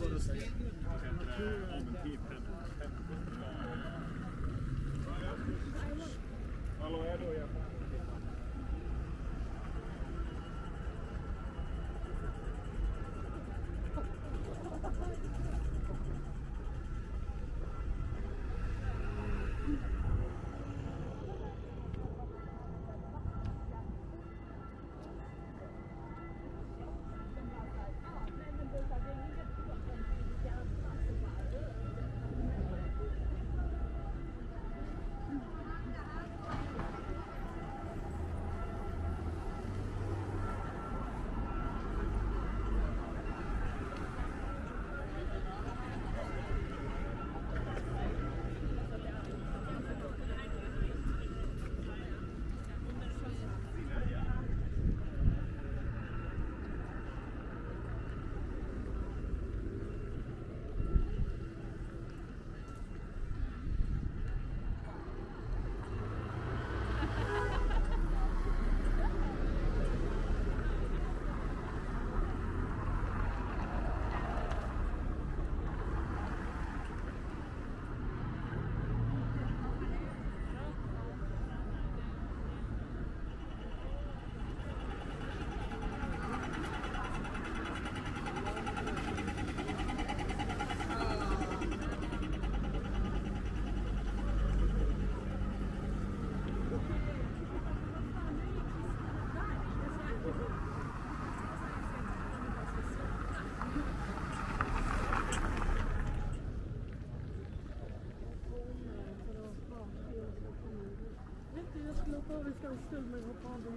Thank you. vi ska ställa mig upp på andra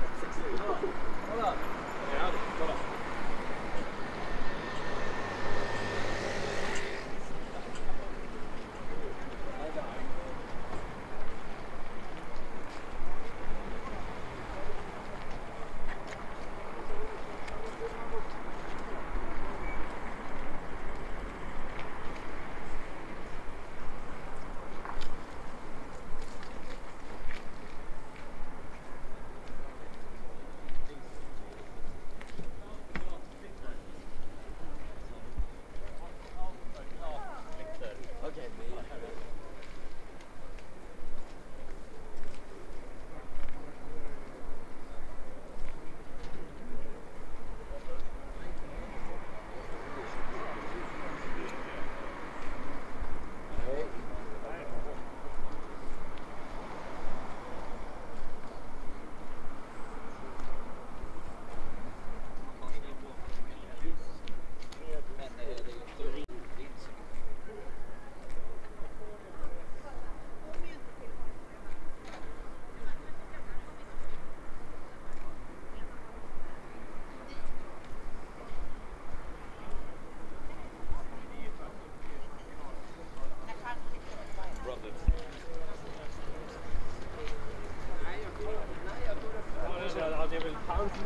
fått seks minutter. Kolla. Ja.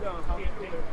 down.